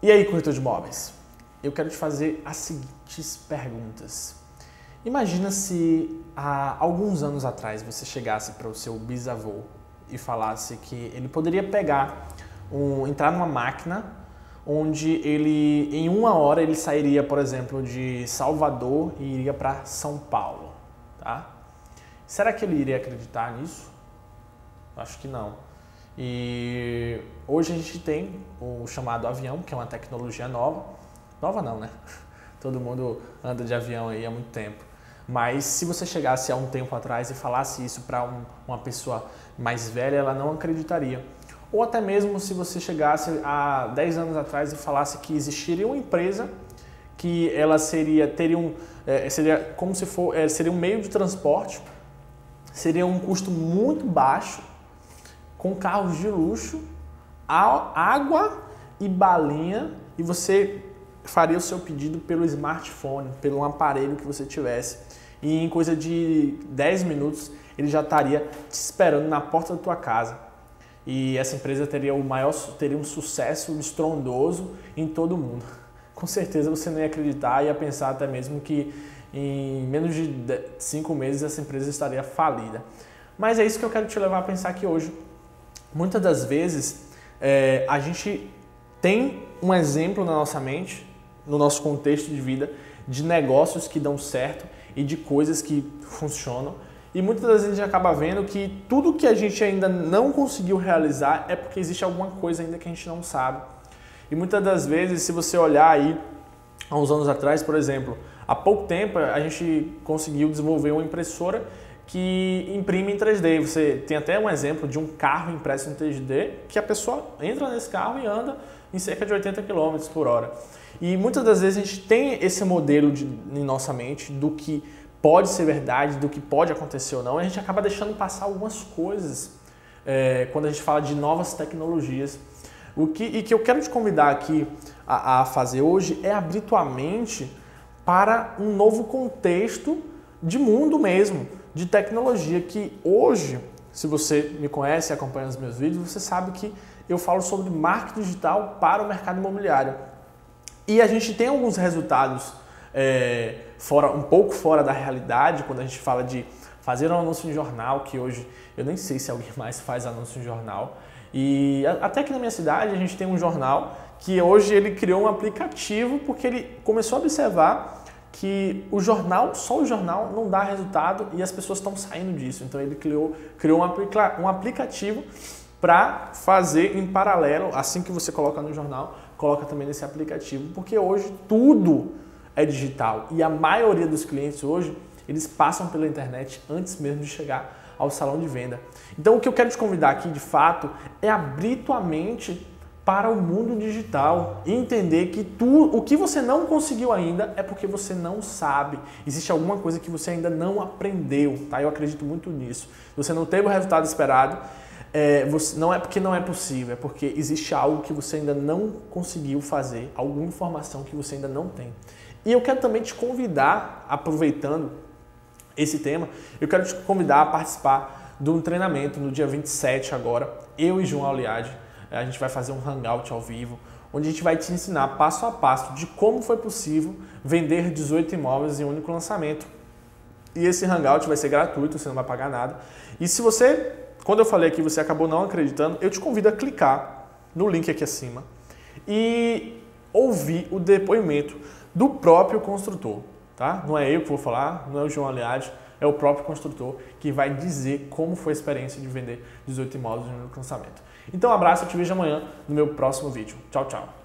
E aí, corretor de imóveis? Eu quero te fazer as seguintes perguntas. Imagina se há alguns anos atrás você chegasse para o seu bisavô e falasse que ele poderia pegar, um, entrar numa máquina onde ele, em uma hora, ele sairia, por exemplo, de Salvador e iria para São Paulo, tá? Será que ele iria acreditar nisso? Acho que não. E hoje a gente tem o chamado avião, que é uma tecnologia nova. Nova não, né? Todo mundo anda de avião aí há muito tempo. Mas se você chegasse há um tempo atrás e falasse isso para um, uma pessoa mais velha, ela não acreditaria. Ou até mesmo se você chegasse há 10 anos atrás e falasse que existiria uma empresa que ela seria teria um, é, seria como se for é, seria um meio de transporte, seria um custo muito baixo com carros de luxo, água e balinha e você faria o seu pedido pelo smartphone, pelo aparelho que você tivesse. E em coisa de 10 minutos ele já estaria te esperando na porta da tua casa. E essa empresa teria o maior teria um sucesso estrondoso em todo o mundo. Com certeza você não ia acreditar, ia pensar até mesmo que em menos de 5 meses essa empresa estaria falida. Mas é isso que eu quero te levar a pensar aqui hoje muitas das vezes é, a gente tem um exemplo na nossa mente, no nosso contexto de vida, de negócios que dão certo e de coisas que funcionam. E muitas das vezes a gente acaba vendo que tudo que a gente ainda não conseguiu realizar é porque existe alguma coisa ainda que a gente não sabe. E muitas das vezes, se você olhar aí, há uns anos atrás, por exemplo, há pouco tempo a gente conseguiu desenvolver uma impressora que imprime em 3D. Você tem até um exemplo de um carro impresso em 3D que a pessoa entra nesse carro e anda em cerca de 80 km por hora. E muitas das vezes a gente tem esse modelo de, em nossa mente do que pode ser verdade, do que pode acontecer ou não, e a gente acaba deixando passar algumas coisas é, quando a gente fala de novas tecnologias. O que, e que eu quero te convidar aqui a, a fazer hoje é abrir tua mente para um novo contexto de mundo mesmo de tecnologia que hoje, se você me conhece e acompanha os meus vídeos, você sabe que eu falo sobre marketing digital para o mercado imobiliário. E a gente tem alguns resultados é, fora, um pouco fora da realidade quando a gente fala de fazer um anúncio em jornal, que hoje eu nem sei se alguém mais faz anúncio em jornal. E até que na minha cidade a gente tem um jornal que hoje ele criou um aplicativo porque ele começou a observar que o jornal, só o jornal não dá resultado e as pessoas estão saindo disso. Então ele criou, criou um, um aplicativo para fazer em paralelo, assim que você coloca no jornal, coloca também nesse aplicativo, porque hoje tudo é digital e a maioria dos clientes hoje eles passam pela internet antes mesmo de chegar ao salão de venda. Então o que eu quero te convidar aqui de fato é abrir tua mente para o mundo digital e entender que tu, o que você não conseguiu ainda é porque você não sabe. Existe alguma coisa que você ainda não aprendeu, tá? Eu acredito muito nisso. Você não teve o resultado esperado, é, você, não é porque não é possível, é porque existe algo que você ainda não conseguiu fazer, alguma informação que você ainda não tem. E eu quero também te convidar, aproveitando esse tema, eu quero te convidar a participar de um treinamento no dia 27 agora, eu e João Aliade a gente vai fazer um hangout ao vivo, onde a gente vai te ensinar passo a passo de como foi possível vender 18 imóveis em um único lançamento. E esse hangout vai ser gratuito, você não vai pagar nada. E se você, quando eu falei aqui, você acabou não acreditando, eu te convido a clicar no link aqui acima e ouvir o depoimento do próprio construtor, tá? Não é eu que vou falar, não é o João Aliade, é o próprio construtor que vai dizer como foi a experiência de vender 18 imóveis um lançamento. Então, um abraço, eu te vejo amanhã no meu próximo vídeo. Tchau, tchau.